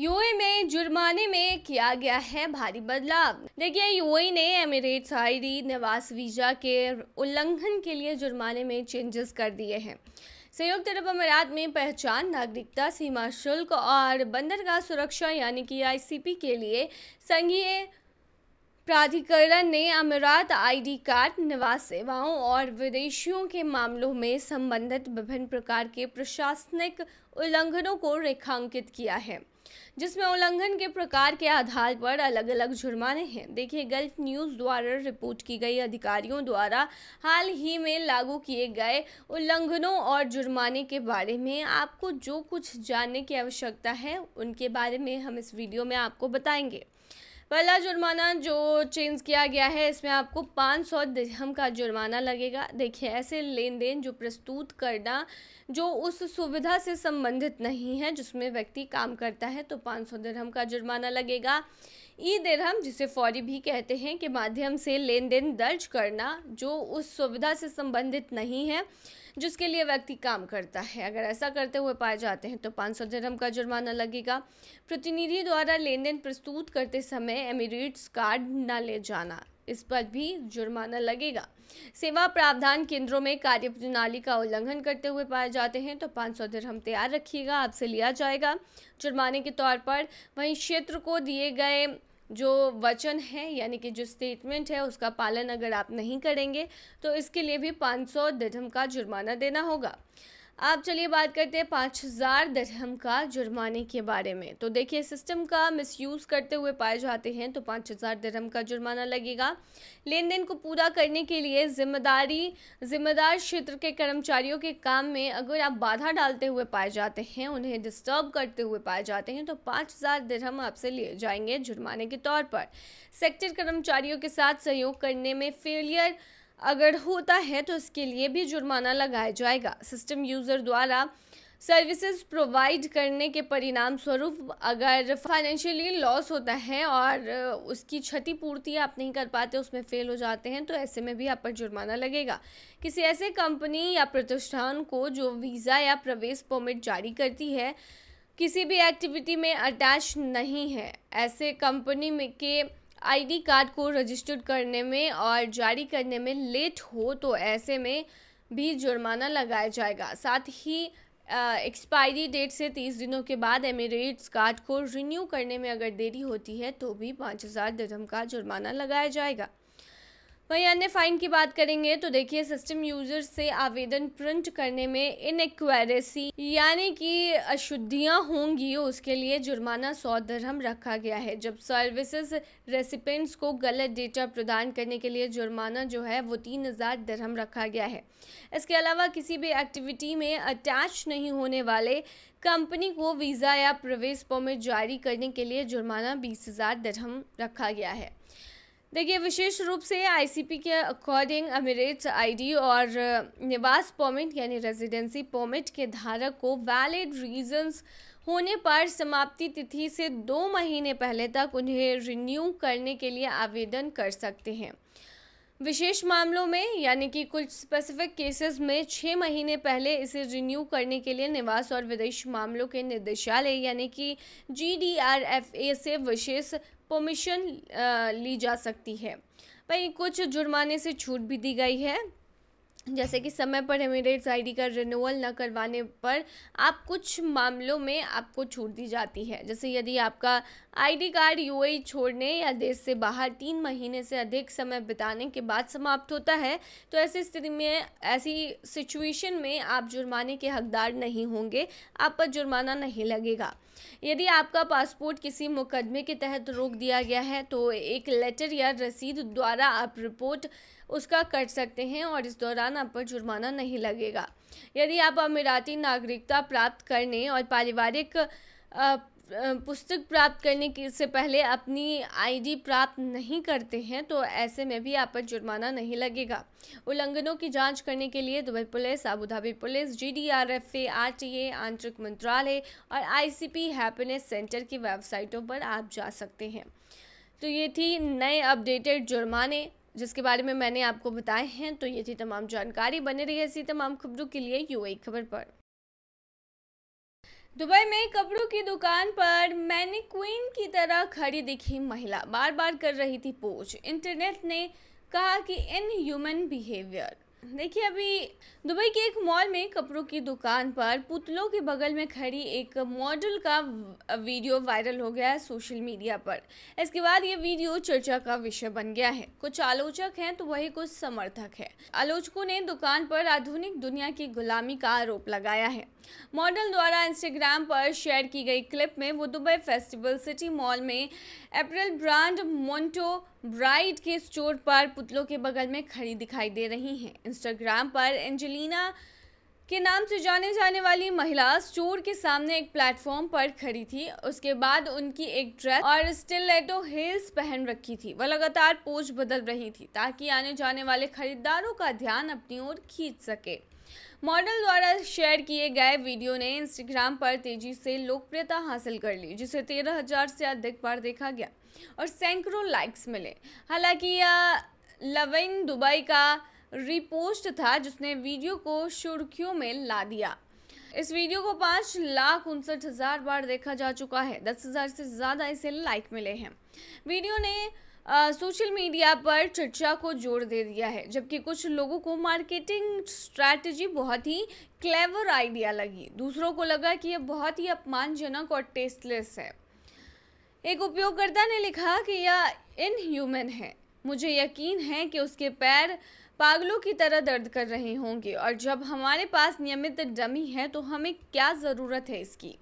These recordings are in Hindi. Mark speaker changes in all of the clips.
Speaker 1: यूएई में जुर्माने में किया गया है भारी बदलाव। देखिए, यूएई ने एमिरेट्स आईडी, निवास वीज़ा के उल्लंघन के लिए जुर्माने में चेंजेस कर दिए हैं। संयुक्त अरब अमीरात में पहचान, नागरिकता, सीमा शुल्क और बंदरगाह सुरक्षा, यानी कि आईसीपी के लिए संघीय प्राधिकरण ने अमीरात आईडी कार्ड, निवास सेवाओं और विदेशियों के मामलों में संबंधित विभिन्न प्रकार के प्रशासनिक उल्लंघनों को रेखांकित किया है। जिसमें उल्लंघन के प्रकार के आधार पर अलग अलग जुर्माने हैं। देखिए, गल्फ न्यूज़ द्वारा रिपोर्ट की गई, अधिकारियों द्वारा हाल ही में लागू किए गए उल्लंघनों और जुर्माने के बारे में आपको जो कुछ जानने की आवश्यकता है, उनके बारे में हम इस वीडियो में आपको बताएँगे। पहला जुर्माना जो चेंज किया गया है, इसमें आपको 500 सौ दिरहम का जुर्माना लगेगा। देखिए, ऐसे लेन देन जो प्रस्तुत करना, जो उस सुविधा से संबंधित नहीं है, जिसमें व्यक्ति काम करता है तो 500 सौ दिरहम का जुर्माना लगेगा। ई दिरहम जिसे फौरी भी कहते हैं, के माध्यम से लेन देन दर्ज करना, जो उस सुविधा से संबंधित नहीं है जिसके लिए व्यक्ति काम करता है। अगर ऐसा करते हुए पाए जाते हैं तो पाँच सौ दिरहम का जुर्माना लगेगा। प्रतिनिधि द्वारा लेन देन प्रस्तुत करते समय एमिरेट्स कार्ड न ले जाना, इस पर भी जुर्माना लगेगा। सेवा प्रावधान केंद्रों में कार्य प्रणाली का उल्लंघन करते हुए पाए जाते हैं तो पाँच सौ दिरहम तैयार रखिएगा, आपसे लिया जाएगा। जुर्माने के तौर पर वहीं क्षेत्र को दिए गए जो वचन है, यानी कि जो स्टेटमेंट है, उसका पालन अगर आप नहीं करेंगे तो इसके लिए भी 500 सौ का जुर्माना देना होगा। आप चलिए बात करते हैं पाँच हज़ार दरहम का जुर्माने के बारे में। तो देखिए सिस्टम का मिसयूज़ करते हुए पाए जाते हैं तो पाँच हज़ार दरहम का जुर्माना लगेगा। लेन देन को पूरा करने के लिए ज़िम्मेदारी, जिम्मेदार क्षेत्र के कर्मचारियों के काम में अगर आप बाधा डालते हुए पाए जाते हैं, उन्हें डिस्टर्ब करते हुए पाए जाते हैं तो पाँच हज़ार आपसे लिए जाएँगे जुर्माने के तौर पर। सेक्टर कर्मचारियों के साथ सहयोग करने में फेलियर अगर होता है तो इसके लिए भी जुर्माना लगाया जाएगा। सिस्टम यूज़र द्वारा सर्विसेज़ प्रोवाइड करने के परिणाम स्वरूप अगर फाइनेंशियली लॉस होता है और उसकी क्षतिपूर्ति आप नहीं कर पाते, उसमें फेल हो जाते हैं तो ऐसे में भी आप पर जुर्माना लगेगा। किसी ऐसे कंपनी या प्रतिष्ठान को जो वीज़ा या प्रवेश परमिट जारी करती है, किसी भी एक्टिविटी में अटैच नहीं है। ऐसे कंपनी में के आईडी कार्ड को रजिस्टर्ड करने में और जारी करने में लेट हो तो ऐसे में भी जुर्माना लगाया जाएगा। साथ ही एक्सपायरी डेट से तीस दिनों के बाद एमिरेट्स कार्ड को रिन्यू करने में अगर देरी होती है तो भी पाँच हज़ार दरहम का जुर्माना लगाया जाएगा। वहीं अन्य फ़ाइन की बात करेंगे तो देखिए सिस्टम यूज़र से आवेदन प्रिंट करने में इनक्वेरेसी यानी कि अशुद्धियाँ होंगी उसके लिए जुर्माना सौ दरहम रखा गया है। जब सर्विसेज़ रेसिपेंट्स को गलत डेटा प्रदान करने के लिए जुर्माना जो है, वो तीन हज़ार दरहम रखा गया है। इसके अलावा किसी भी एक्टिविटी में अटैच नहीं होने वाले कंपनी को वीज़ा या प्रवेश परमिट जारी करने के लिए जुर्माना बीस हज़ार दरहम रखा गया है। देखिए, विशेष रूप से आईसीपी के अकॉर्डिंग अमीरेट्स आईडी और निवास परमिट यानी रेजिडेंसी परमिट के धारक को वैलिड रीजंस होने पर समाप्ति तिथि से दो महीने पहले तक उन्हें रिन्यू करने के लिए आवेदन कर सकते हैं। विशेष मामलों में, यानी कि कुछ स्पेसिफिक केसेस में छः महीने पहले इसे रिन्यू करने के लिए निवास और विदेश मामलों के निदेशालय, यानी कि ए से विशेष परमिशन ली जा सकती है। वहीं कुछ जुर्माने से छूट भी दी गई है। जैसे कि समय पर एमिरेट्स आईडी का रिन्यूअल न करवाने पर आप कुछ मामलों में आपको छूट दी जाती है। जैसे यदि आपका आईडी कार्ड यूएई छोड़ने या देश से बाहर तीन महीने से अधिक समय बिताने के बाद समाप्त होता है तो ऐसी स्थिति में, ऐसी सिचुएशन में आप जुर्माने के हकदार नहीं होंगे, आप पर जुर्माना नहीं लगेगा। यदि आपका पासपोर्ट किसी मुकदमे के तहत रोक दिया गया है तो एक लेटर या रसीद द्वारा आप रिपोर्ट उसका कट सकते हैं और इस दौरान आप पर जुर्माना नहीं लगेगा। यदि आप अमीराती नागरिकता प्राप्त करने और पारिवारिक पुस्तक प्राप्त करने के, से पहले अपनी आईडी प्राप्त नहीं करते हैं तो ऐसे में भी आप पर जुर्माना नहीं लगेगा। उल्लंघनों की जाँच करने के लिए Dubai police Abu Dhabi police G D R F A R T A आंतरिक मंत्रालय और I C P happiness centre की वेबसाइटों पर आप जा सकते हैं। तो ये थी नए अपडेटेड जुर्माने। जिसके बारे में मैंने आपको बताए हैं तो ये थी तमाम जानकारी। बने रही ऐसी तमाम खबरों के लिए यूएई खबर पर। दुबई में कपड़ों की दुकान पर मैंने क्वीन की तरह खड़ी दिखी महिला। बार बार कर रही थी पोज इंटरनेट ने कहा कि इन ह्यूमन बिहेवियर। देखिए, अभी दुबई के एक मॉल में कपड़ों की दुकान पर पुतलों के बगल में खड़ी एक मॉडल का वीडियो वायरल हो गया है सोशल मीडिया पर। इसके बाद ये वीडियो चर्चा का विषय बन गया है। कुछ आलोचक हैं तो वही कुछ समर्थक है। आलोचकों ने दुकान पर आधुनिक दुनिया की गुलामी का आरोप लगाया है। मॉडल द्वारा इंस्टाग्राम पर शेयर की गई क्लिप में वो दुबई फेस्टिवल सिटी मॉल में अप्रैल ब्रांड मोन्टो ब्राइड के स्टोर पर पुतलों के बगल में खड़ी दिखाई दे रही हैं। इंस्टाग्राम पर एंजेलिना के नाम से जाने जाने वाली महिला स्टोर के सामने एक प्लेटफॉर्म पर खड़ी थी। उसके बाद उनकी एक ड्रेस और स्टिलेटो हिल्स पहन रखी थी। वह लगातार पोज बदल रही थी ताकि आने जाने वाले खरीदारों का ध्यान अपनी ओर खींच सके। मॉडल द्वारा शेयर किए गए वीडियो ने इंस्टाग्राम पर तेज़ी से लोकप्रियता हासिल कर ली, जिसे तेरह हज़ार से अधिक बार देखा गया और सैकड़ों लाइक्स मिले। हालाँकि यह लविन दुबई का रिपोस्ट था, जिसने वीडियो को सुर्खियों में ला दिया। इस वीडियो को पाँच लाख उनसठ हज़ार बार देखा जा चुका है। दस हज़ार से ज़्यादा इसे लाइक मिले हैं। वीडियो ने सोशल मीडिया पर चर्चा को ज़ोर दे दिया है, जबकि कुछ लोगों को मार्केटिंग स्ट्रैटेजी बहुत ही क्लेवर आइडिया लगी। दूसरों को लगा कि यह बहुत ही अपमानजनक और टेस्टलेस है। एक उपयोगकर्ता ने लिखा कि यह इनह्यूमन है। मुझे यकीन है कि उसके पैर पागलों की तरह दर्द कर रहे होंगे और जब हमारे पास नियमित डमी है तो हमें क्या ज़रूरत है इसकी?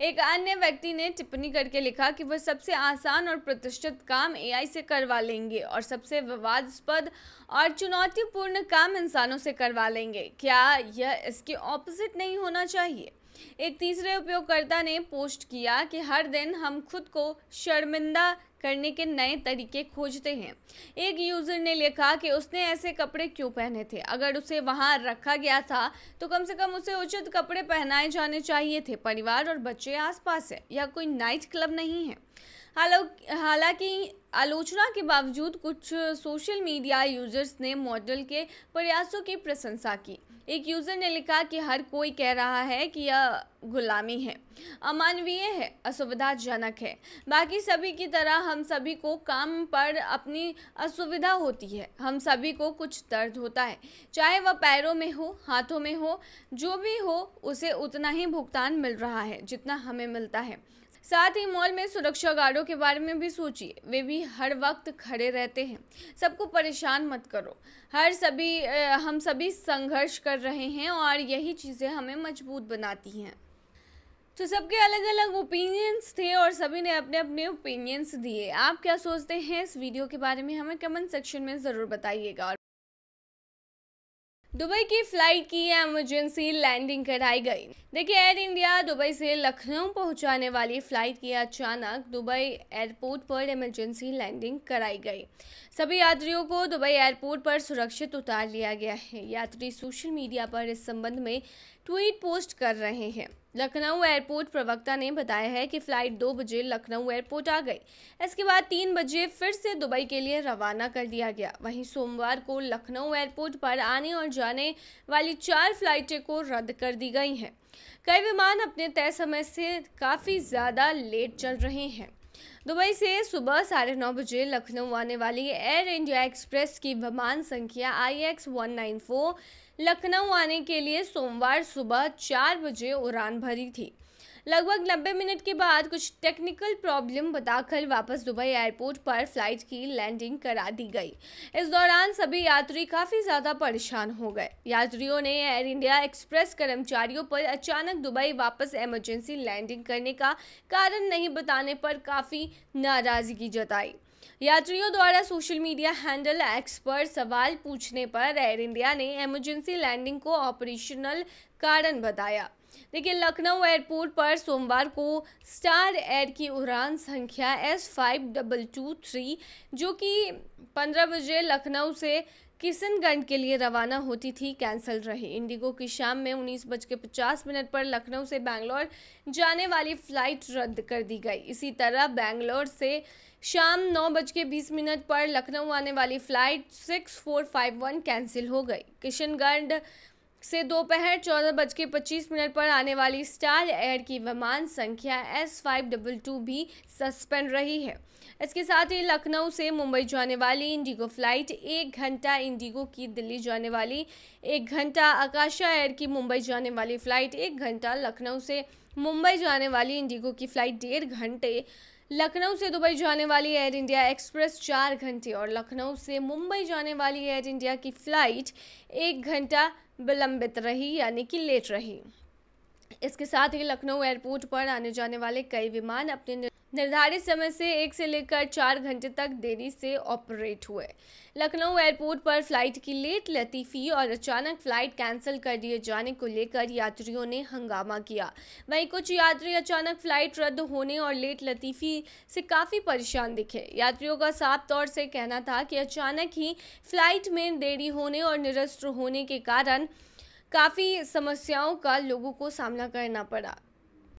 Speaker 1: एक अन्य व्यक्ति ने टिप्पणी करके लिखा कि वह सबसे आसान और प्रतिष्ठित काम एआई से करवा लेंगे और सबसे विवादास्पद और चुनौतीपूर्ण काम इंसानों से करवा लेंगे। क्या यह इसके ऑपोजिट नहीं होना चाहिए? एक तीसरे उपयोगकर्ता ने पोस्ट किया कि हर दिन हम खुद को शर्मिंदा करने के नए तरीके खोजते हैं। एक यूज़र ने लिखा कि उसने ऐसे कपड़े क्यों पहने थे? अगर उसे वहाँ रखा गया था तो कम से कम उसे उचित कपड़े पहनाए जाने चाहिए थे। परिवार और बच्चे आसपास है यह कोई नाइट क्लब नहीं है। हालाँकि आलोचना के बावजूद कुछ सोशल मीडिया यूज़र्स ने मॉडल के प्रयासों की प्रशंसा की। एक यूज़र ने लिखा कि हर कोई कह रहा है कि यह गुलामी है, अमानवीय है, असुविधाजनक है। बाकी सभी की तरह हम सभी को काम पर अपनी असुविधा होती है, हम सभी को कुछ दर्द होता है। चाहे वह पैरों में हो, हाथों में हो, जो भी हो, उसे उतना ही भुगतान मिल रहा है जितना हमें मिलता है। साथ ही मॉल में सुरक्षा गार्डों के बारे में भी सोचिए। वे भी हर वक्त खड़े रहते हैं। सबको परेशान मत करो। हर सभी हम सभी संघर्ष कर रहे हैं और यही चीज़ें हमें मज़बूत बनाती हैं। तो सबके अलग अलग ओपिनियंस थे और सभी ने अपने अपने ओपिनियंस दिए। आप क्या सोचते हैं इस वीडियो के बारे में हमें कमेंट सेक्शन में ज़रूर बताइएगा। दुबई की फ़्लाइट की एमरजेंसी लैंडिंग कराई गई। देखिए, एयर इंडिया दुबई से लखनऊ पहुँचाने वाली फ़्लाइट की अचानक दुबई एयरपोर्ट पर इमरजेंसी लैंडिंग कराई गई। सभी यात्रियों को दुबई एयरपोर्ट पर सुरक्षित उतार लिया गया है। यात्री सोशल मीडिया पर इस संबंध में ट्वीट पोस्ट कर रहे हैं। लखनऊ एयरपोर्ट प्रवक्ता ने बताया है कि फ़्लाइट दो बजे लखनऊ एयरपोर्ट आ गई। इसके बाद तीन बजे फिर से दुबई के लिए रवाना कर दिया गया। वहीं सोमवार को लखनऊ एयरपोर्ट पर आने और जाने वाली चार फ्लाइटें को रद्द कर दी गई हैं। कई विमान अपने तय समय से काफ़ी ज़्यादा लेट चल रहे हैं। दुबई से सुबह साढ़े नौ बजे लखनऊ आने वाली एयर इंडिया एक्सप्रेस की विमान संख्या I X one nine four Lucknow आने के लिए सोमवार सुबह चार बजे उड़ान भरी थी। लगभग 90 मिनट के बाद कुछ टेक्निकल प्रॉब्लम बताकर वापस दुबई एयरपोर्ट पर फ़्लाइट की लैंडिंग करा दी गई। इस दौरान सभी यात्री काफ़ी ज़्यादा परेशान हो गए। यात्रियों ने एयर इंडिया एक्सप्रेस कर्मचारियों पर अचानक दुबई वापस इमरजेंसी लैंडिंग करने का कारण नहीं बताने पर काफ़ी नाराज़गी जताई। यात्रियों द्वारा सोशल मीडिया हैंडल एक्स पर सवाल पूछने पर एयर इंडिया ने इमरजेंसी लैंडिंग को ऑपरेशनल कारण बताया। देखिए, लखनऊ एयरपोर्ट पर सोमवार को स्टार एयर की उड़ान संख्या S five double two three, जो कि पंद्रह बजे लखनऊ से किशनगंज के लिए रवाना होती थी, कैंसिल रही। इंडिगो की शाम में उन्नीस बज के पचास मिनट पर लखनऊ से बैंगलोर जाने वाली फ़्लाइट रद्द कर दी गई। इसी तरह बैंगलोर से शाम नौ बज के बीस मिनट पर लखनऊ आने वाली flight six four five one cancel हो गई। किशनगंज से दोपहर चौदह बज के पच्चीस मिनट पर आने वाली स्टार एयर की विमान संख्या एस फाइव डबल टू भी सस्पेंड रही है। इसके साथ ही लखनऊ से मुंबई जाने वाली इंडिगो फ़्लाइट एक घंटा इंडिगो की दिल्ली जाने वाली एक घंटा, आकाशा एयर की मुंबई जाने वाली फ़्लाइट एक घंटा, लखनऊ से मुंबई जाने वाली इंडिगो की फ़्लाइट डेढ़ घंटे लखनऊ से दुबई जाने वाली एयर इंडिया एक्सप्रेस चार घंटे और लखनऊ से मुंबई जाने वाली एयर इंडिया की फ़्लाइट एक घंटा विलंबित रही, यानी कि लेट रही। इसके साथ ही लखनऊ एयरपोर्ट पर आने जाने वाले कई विमान अपने निर्धारित समय से एक से लेकर चार घंटे तक देरी से ऑपरेट हुए। लखनऊ एयरपोर्ट पर फ़्लाइट की लेट लतीफ़ी और अचानक फ़्लाइट कैंसिल कर दिए जाने को लेकर यात्रियों ने हंगामा किया। वहीं कुछ यात्री अचानक फ़्लाइट रद्द होने और लेट लतीफ़ी से काफ़ी परेशान दिखे। यात्रियों का साफ़ तौर से कहना था कि अचानक ही फ़्लाइट में देरी होने और निरस्त होने के कारण काफ़ी समस्याओं का लोगों को सामना करना पड़ा।